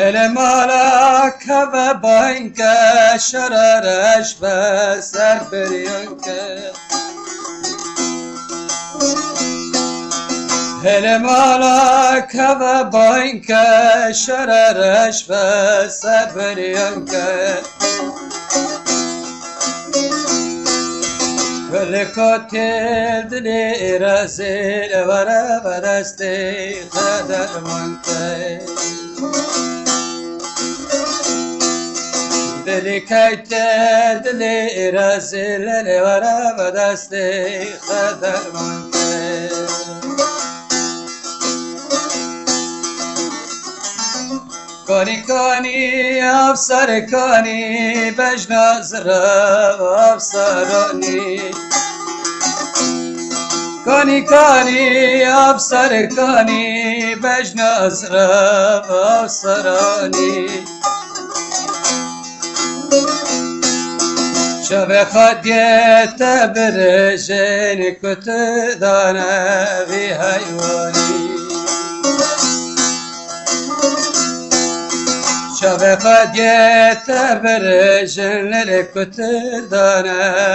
Elem alaka ve baynke şerereş ve serberiyonke Elem alaka ve baynke şerereş ve serberiyonke Velikotil dili razil vere veresti kader manke دلی کایتر دلی رازل ورا بدستی خدر منته کانی کانی افسر کانی بجناز را افسرانی. کانی کانی افسر کانی بجناز را افسرانی. شب خدیت برژن کت دانه وی حیوانی شب خدیت برژن کت دانه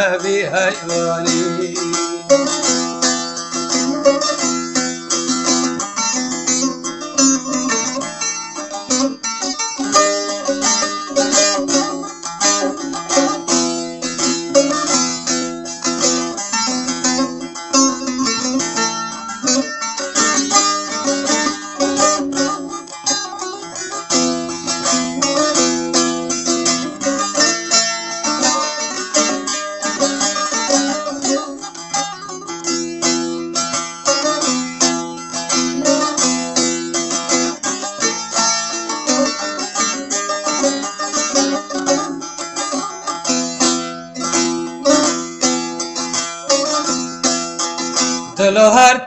وی حیوانی دلو هر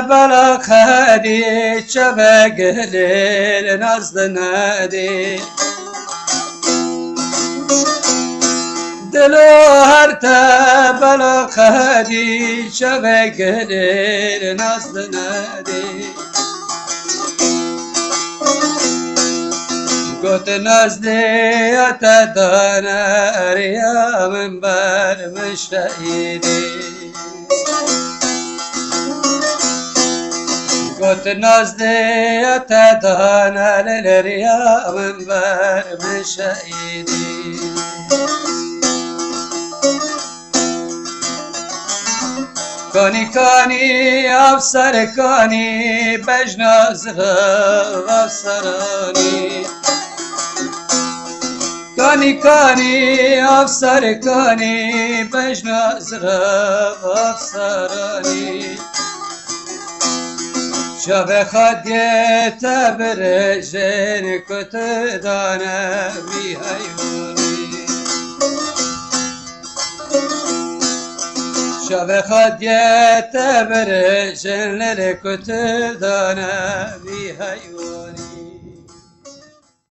بلا خدی چه گلیل نزد ندی دلو هر بلا خدی چه گلیل نزد ندی گوت نزدی ات دانه ریا من بر مشتیدی قلت الناس دي تدهن للرياء من بر مشايدي كوني كوني أبصر كوني بجنا زغر أبصراني كوني كوني أبصر كوني بجنا زغر شب خدیت برژن کت دانه بی حیوانی شب خدیت برژن کت دانه بی حیوانی